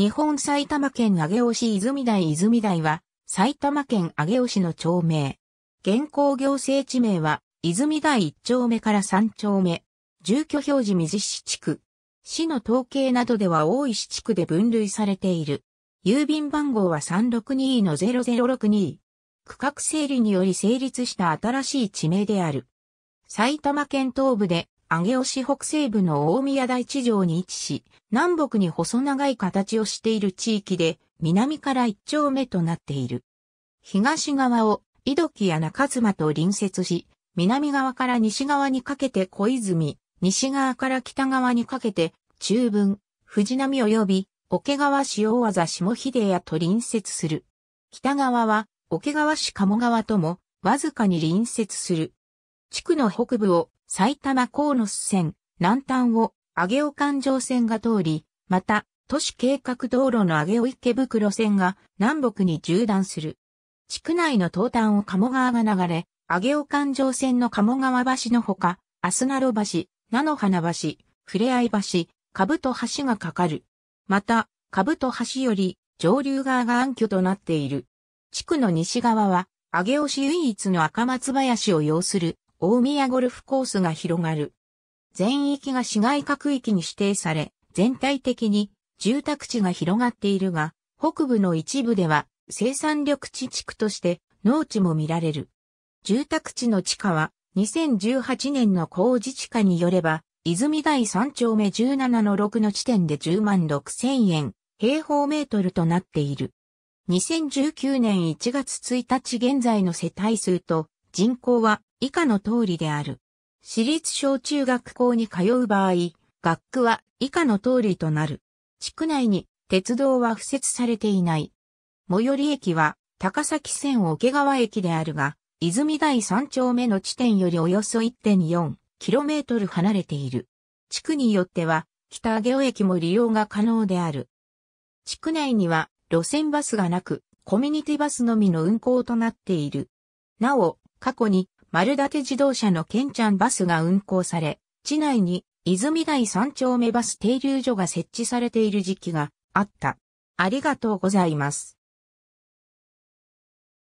日本埼玉県上尾市泉台泉台は、埼玉県上尾市の町名。現行行政地名は、泉台1丁目から3丁目。住居表示水市地区。市の統計などでは大石地区で分類されている。郵便番号は362-0062。区画整理により成立した新しい地名である。埼玉県東部で上尾市北西部の大宮台地上に位置し、南北に細長い形をしている地域で、南から一丁目となっている。東側を井戸木や中妻と隣接し、南側から西側にかけて小泉、西側から北側にかけて中文、藤波及び桶川市大技下秀屋と隣接する。北側は桶川市鴨川ともわずかに隣接する。地区の北部を埼玉鴻巣線、南端を上尾環状線が通り、また、都市計画道路の上尾池袋線が南北に縦断する。地区内の東端を鴨川が流れ、上尾環状線の鴨川橋のほか、アスナロ橋、菜の花橋、ふれあい橋、株と橋がかかる。また、株と橋より上流側が暗渠となっている。地区の西側は、上尾市唯一の赤松林を要する大宮ゴルフコースが広がる。全域が市街化区域に指定され、全体的に住宅地が広がっているが、北部の一部では生産緑地地区として農地も見られる。住宅地の地価は2018年の工事地価によれば、泉台3丁目17の6の地点で10万6千円平方メートルとなっている。2019年1月1日現在の世帯数と人口は以下の通りである。私立小中学校に通う場合、学区は以下の通りとなる。地区内に鉄道は付設されていない。最寄り駅は高崎線桶川駅であるが、泉台三丁目の地点よりおよそ 1.4km 離れている。地区によっては北上尾駅も利用が可能である。地区内には路線バスがなく、コミュニティバスのみの運行となっている。なお、過去に丸立自動車のケンチャンバスが運行され、地内に泉台三丁目バス停留所が設置されている時期があった。ありがとうございます。